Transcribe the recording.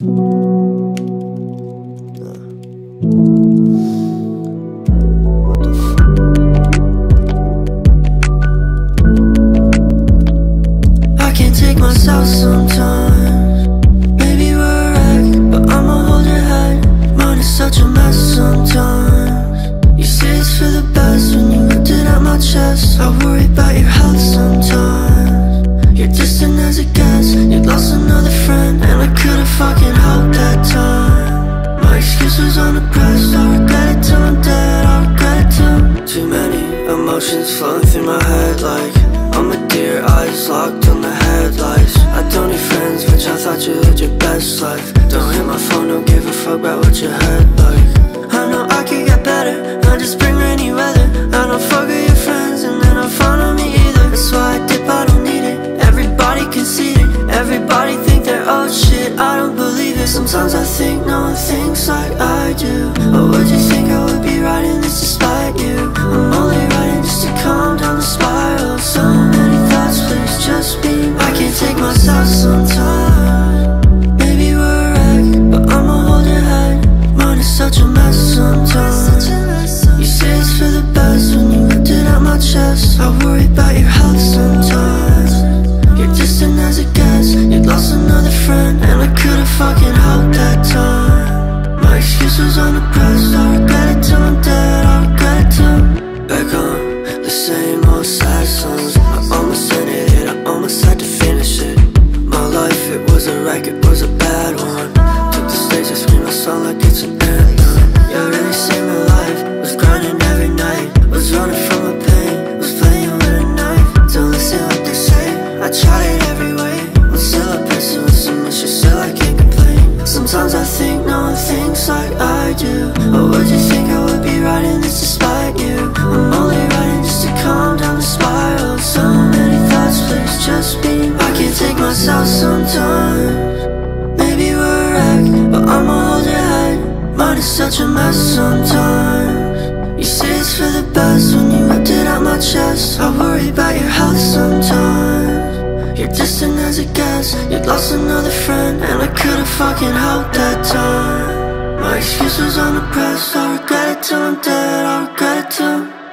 myself sometimes. Maybe we're a wreck, but I'ma hold your head. Mine is such a mess sometimes. You say it's for the best when you ripped it out my chest. I worry about your health sometimes. You're distant as it gets. You lost another friend, flowing through my head like I'm a deer, eyes locked on the headlights. I don't need friends, bitch. I thought you lived your best life. Don't hit my phone, don't give a fuck about what your head like. I know I can get better, I just bring rainy weather. I don't fuck with your friends, and they don't follow me either. That's why I dip, I don't need it. Everybody can see it everybody think they're oh shit. I don't believe it. Sometimes I think no one thinks like sometimes. Do. Or would you think I would be writing this to spite you? I'm only writing just to calm down the spiral. So many thoughts, please just be. I can't take myself sometimes. Maybe we're a wreck, but I'ma hold your head. Mine is such a mess sometimes. You say it's for the best when you ripped it out my chest. I worry about your health sometimes. You're distant as it gets. You lost another friend, and I could've fucking helped that time. My excuses on the unimpressed. I regret it till I'm dead. I regret it too.